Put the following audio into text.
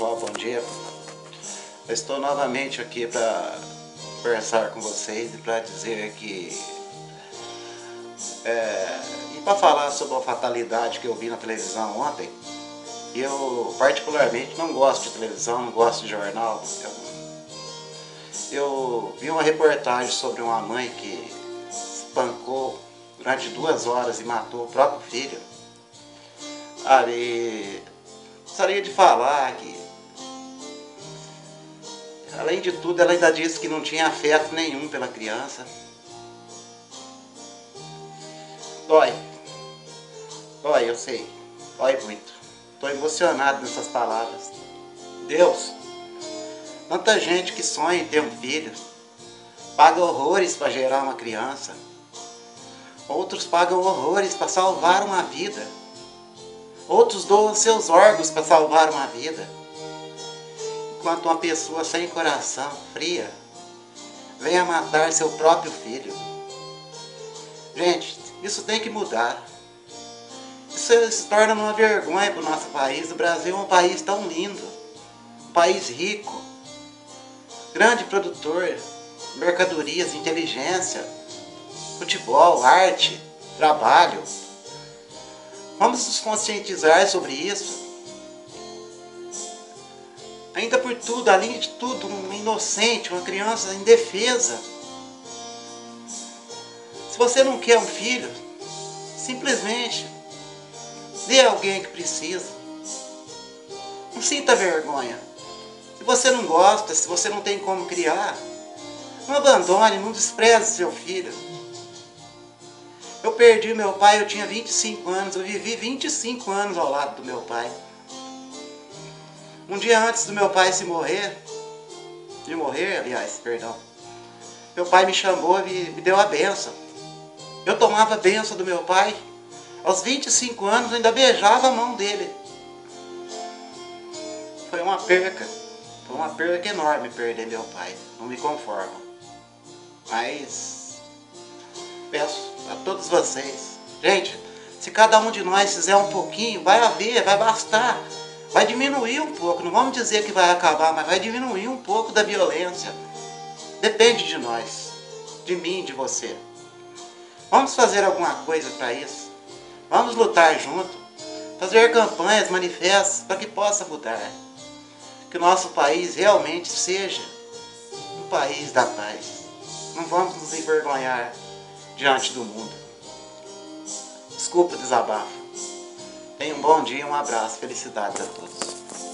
pessoal, bom dia. Estou novamente aqui para conversar com vocês e para dizer que é, e para falar sobre a fatalidade que eu vi na televisão ontem. Eu particularmente não gosto de televisão, não gosto de jornal. Eu, eu vi uma reportagem sobre uma mãe que espancou durante duas horas e matou o próprio filho. Ali, gostaria de falar que, além de tudo, ela ainda disse que não tinha afeto nenhum pela criança. Dói. Dói, eu sei. Dói muito. Estou emocionado nessas palavras. Deus, tanta gente que sonha em ter um filho, paga horrores para gerar uma criança. Outros pagam horrores para salvar uma vida. Outros doam seus órgãos para salvar uma vida. Enquanto uma pessoa sem coração, fria, vem a matar seu próprio filho. Gente, isso tem que mudar. Isso se torna uma vergonha para o nosso país. O Brasil é um país tão lindo, um país rico, grande produtor, mercadorias, inteligência, futebol, arte, trabalho. Vamos nos conscientizar sobre isso. Ainda por tudo, além de tudo, um inocente, uma criança indefesa. Se você não quer um filho, simplesmente dê a alguém que precisa. Não sinta vergonha. Se você não gosta, se você não tem como criar, não abandone, não despreze seu filho. Eu perdi meu pai, eu tinha 25 anos, eu vivi 25 anos ao lado do meu pai. Um dia antes do meu pai se morrer, de morrer, aliás, perdão, meu pai me chamou e me deu a benção. Eu tomava a benção do meu pai. Aos 25 anos, ainda beijava a mão dele. Foi uma perca. Foi uma perca enorme perder meu pai. Não me conformo. Mas peço a todos vocês. Gente, se cada um de nós fizer um pouquinho, vai haver, vai bastar. Vai diminuir um pouco, não vamos dizer que vai acabar, mas vai diminuir um pouco da violência. Depende de nós, de mim, de você. Vamos fazer alguma coisa para isso. Vamos lutar junto, fazer campanhas, manifestos para que possa mudar. Que o nosso país realmente seja um país da paz. Não vamos nos envergonhar diante do mundo. Desculpa o desabafo. Tenha um bom dia, um abraço, felicidades a todos.